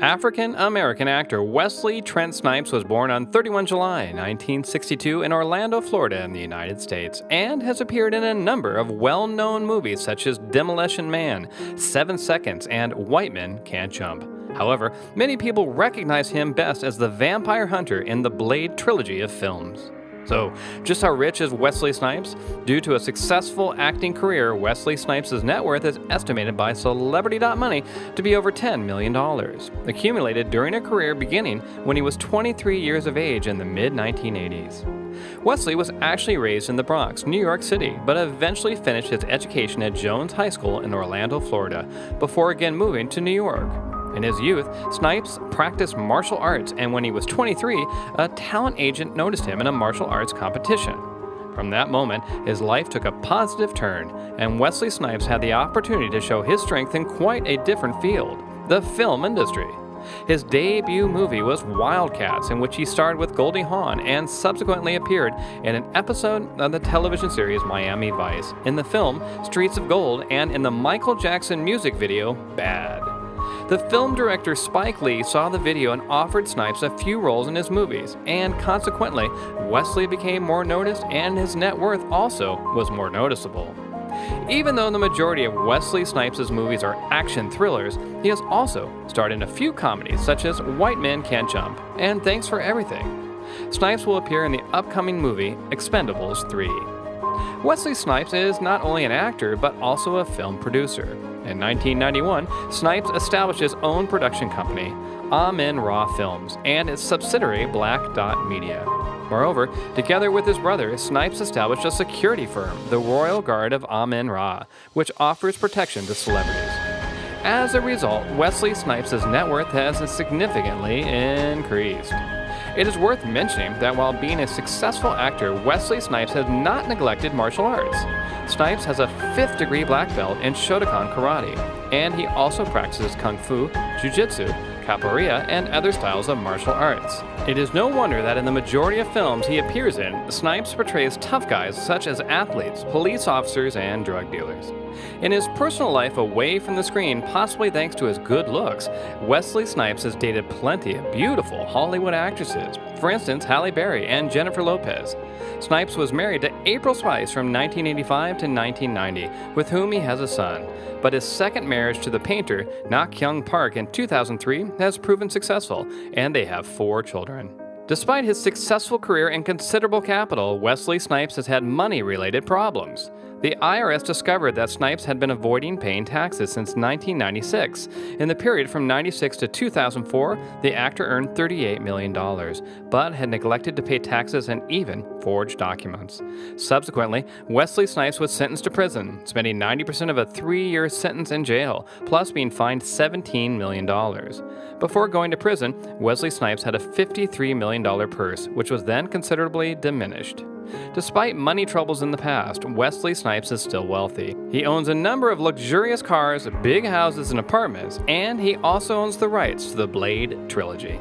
African American actor Wesley Trent Snipes was born on 31 July 1962 in Orlando, Florida, in the United States, and has appeared in a number of well known movies such as Demolition Man, Seven Seconds, and White Men Can't Jump. However, many people recognize him best as the vampire hunter in the Blade trilogy of films. So, just how rich is Wesley Snipes? Due to a successful acting career, Wesley Snipes' net worth is estimated by Celebrity.money to be over $10 million, accumulated during a career beginning when he was 23 years of age in the mid 1980s. Wesley was actually raised in the Bronx, New York City, but eventually finished his education at Jones High School in Orlando, Florida, before again moving to New York. In his youth, Snipes practiced martial arts, and when he was 23, a talent agent noticed him in a martial arts competition. From that moment, his life took a positive turn, and Wesley Snipes had the opportunity to show his strength in quite a different field the film industry. His debut movie was Wildcats, in which he starred with Goldie Hawn and subsequently appeared in an episode of the television series Miami Vice, in the film Streets of Gold, and in the Michael Jackson music video Bad. The film director Spike Lee saw the video and offered Snipes a few roles in his movies, and consequently, Wesley became more noticed and his net worth also was more noticeable. Even though the majority of Wesley Snipes' movies are action thrillers, he has also starred in a few comedies such as White Men Can't Jump and Thanks for Everything. Snipes will appear in the upcoming movie Expendables 3. Wesley Snipes is not only an actor but also a film producer. In 1991, Snipes established his own production company, Amen Ra Films, and its subsidiary Black Dot Media. Moreover, together with his brother, Snipes established a security firm, the Royal Guard of Amen Ra, which offers protection to celebrities. As a result, Wesley Snipes' net worth has significantly increased. It is worth mentioning that while being a successful actor, Wesley Snipes has not neglected martial arts. Snipes has a fifth degree black belt in Shotokan karate, and he also practices kung fu, jiu-jitsu, capoeira, and other styles of martial arts. It is no wonder that in the majority of films he appears in, Snipes portrays tough guys such as athletes, police officers, and drug dealers. In his personal life away from the screen, possibly thanks to his good looks, Wesley Snipes has dated plenty of beautiful Hollywood actresses, for instance, Halle Berry and Jennifer Lopez. Snipes was married to April Spice from 1985 to 1990, with whom he has a son. But his second marriage to the painter, Na Kyung Park, in 2003 has proven successful, and they have four children. Despite his successful career and considerable capital, Wesley Snipes has had money related problems. The IRS discovered that Snipes had been avoiding paying taxes since 1996. In the period from 96 to 2004, the actor earned $38 million, but had neglected to pay taxes and even forged documents. Subsequently, Wesley Snipes was sentenced to prison, spending 90% of a three year sentence in jail, plus being fined $17 million. Before going to prison, Wesley Snipes had a $53 million purse, which was then considerably diminished. Despite money troubles in the past, Wesley Snipes is still wealthy. He owns a number of luxurious cars, big houses, and apartments, and he also owns the rights to the Blade trilogy.